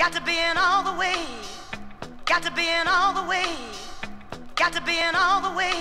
Got to be in all the way. Got to be in all the way. Got to be in all the way.